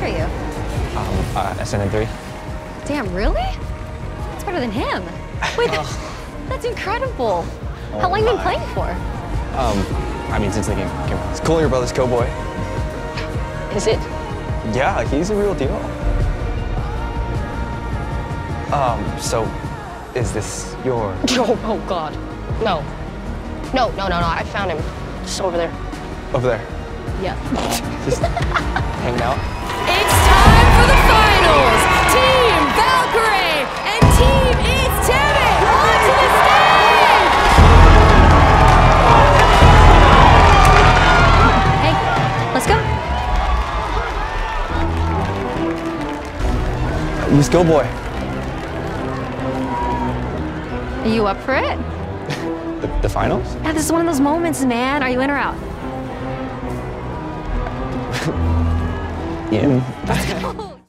rank are you? Um, uh, SN3. Damn, really? That's better than him. Wait, that's, that's incredible. How long have you been playing for? Um, I mean, since the game came out. It's cool your brother's co-boy. Is it? Yeah, he's a real deal. Um, so, is this your... Oh, oh God. No. No, no, no, no. I found him. Just over there. Over there? Yeah. Just hanging out? You boy. Are you up for it? The, the finals? Yeah, this is one of those moments, man. Are you in or out? Yeah.